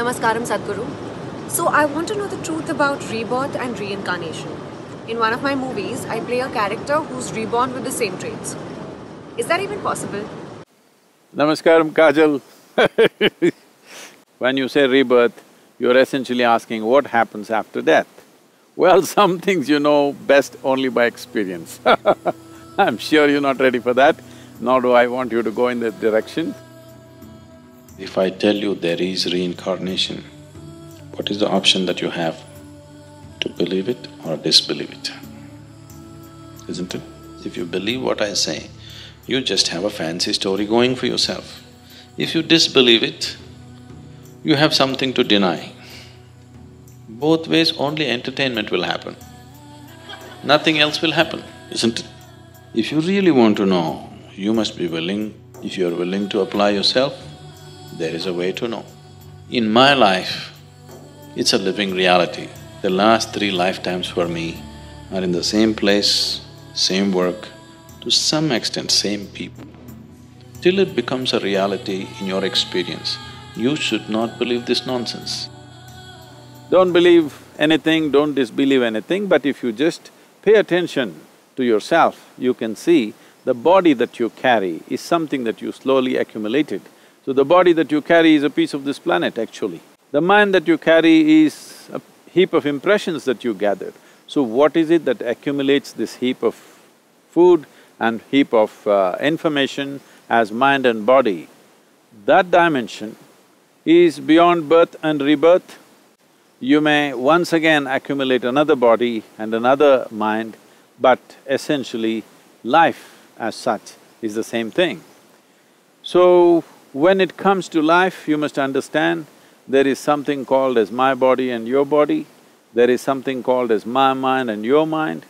Namaskaram, Sadhguru. So, I want to know the truth about rebirth and reincarnation. In one of my movies, I play a character who's reborn with the same traits. Is that even possible? Namaskaram, Kajal. when you say rebirth, you're essentially asking what happens after death. Well, some things you know best only by experience I'm sure you're not ready for that, nor do I want you to go in that direction. If I tell you there is reincarnation, what is the option that you have? To believe it or disbelieve it? Isn't it? If you believe what I say, you just have a fancy story going for yourself. If you disbelieve it, you have something to deny. Both ways only entertainment will happen. Nothing else will happen, isn't it? If you really want to know, you must be willing, if you're willing to apply yourself, there is a way to know. In my life, it's a living reality. The last three lifetimes for me are in the same place, same work, to some extent same people. Till it becomes a reality in your experience, you should not believe this nonsense. Don't believe anything, don't disbelieve anything, but if you just pay attention to yourself, you can see the body that you carry is something that you slowly accumulated. So the body that you carry is a piece of this planet actually. The mind that you carry is a heap of impressions that you gathered. So what is it that accumulates this heap of food and heap of uh, information as mind and body? That dimension is beyond birth and rebirth. You may once again accumulate another body and another mind, but essentially life as such is the same thing. So, when it comes to life, you must understand there is something called as my body and your body, there is something called as my mind and your mind,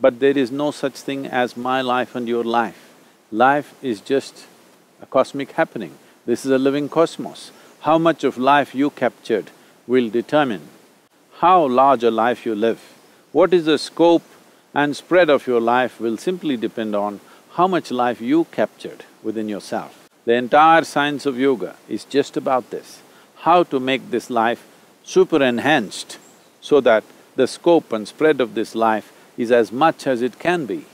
but there is no such thing as my life and your life. Life is just a cosmic happening. This is a living cosmos. How much of life you captured will determine how large a life you live. What is the scope and spread of your life will simply depend on how much life you captured within yourself. The entire science of yoga is just about this, how to make this life super enhanced so that the scope and spread of this life is as much as it can be.